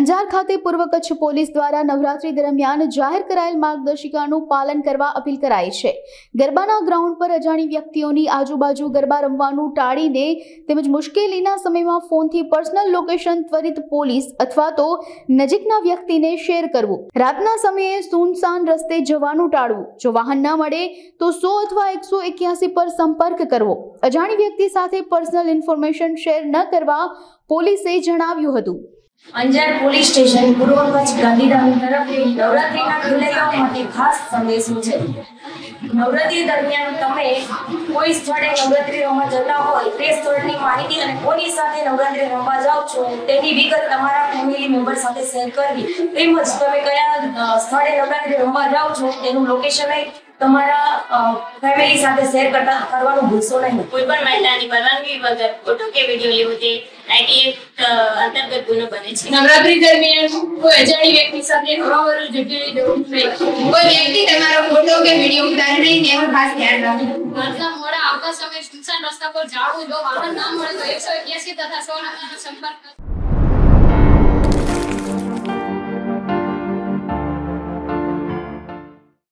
અંજાર ખાતે પૂર્વ કચ્છ પોલીસ દ્વારા નવરાત્રી દરમિયાન જાહેર કરાયેલ માર્ગદર્શિકાનું પાલન કરવા અપીલ કરાઈ છે. ગરબાના ગ્રાઉન્ડ પર અજાણી વ્યક્તિઓની આજુબાજુ ગરબા રમવાનું ટાળીને તેમજ મુશ્કેલીના સમયમાં ફોનથી પર્સનલ લોકેશન ત્વરિત પોલીસ અથવા તો નજીકના વ્યક્તિને શેર કરવું. રાતના સમયે સુનસાન રસ્તે જવાનું ટાળવું. જો વાહન ન મળે તો સો અથવા એકસો એક્યાસી પર સંપર્ક કરવો. અજાણી વ્યક્તિ સાથે પર્સનલ ઇન્ફોર્મેશન શેર ન કરવા પોલીસે જણાવ્યું હતું. અંજાર પોલીસ સ્ટેશન પૂર્વ કચ્છ ગાંધીધામ તરફથી નવરાત્રીના ખેલૈયાઓ માટે ખાસ સંદેશો છે. નવરાત્રી દરમિયાન તમે કોઈ સ્થળે નવરાત્રી રમવા જતા હોય તે સ્થળની માહિતી અને કોની સાથે નવરાત્રી રમવા જાઓ છો તેની વિગત તમારા ફેમિલી મેમ્બર સાથે શેર કરવી. તેમજ તમે કયા સ્થળે નવરાત્રી રમવા જાઓ છો તેનું લોકેશન તમારા ફેમિલી સાથે શેર કરતા કરવાનું ભૂલશો નહીં. કોઈ પણ મહિલાની પરવાનગી વગર ફોટો કે વીડિયો લેવો તે આઈટી અંતર્ગત ગુનો બને છે. નવરાત્રી દરમિયાન કોઈ અજાણી વ્યક્તિ સાથે હવાવાળું જગ્યાએ જવું નહીં કોઈ વ્યક્તિ તમારો ફોટો કે વીડિયો ઉતારે નહીં તેનું ખાસ ધ્યાન રાખવું. ઘરના મોડા આવતા સમયે સુનસાન રસ્તા પર જાળવું જો વાહન ના મળે તો એકસો એક્યાસી તથા સો નંબરનો સંપર્ક.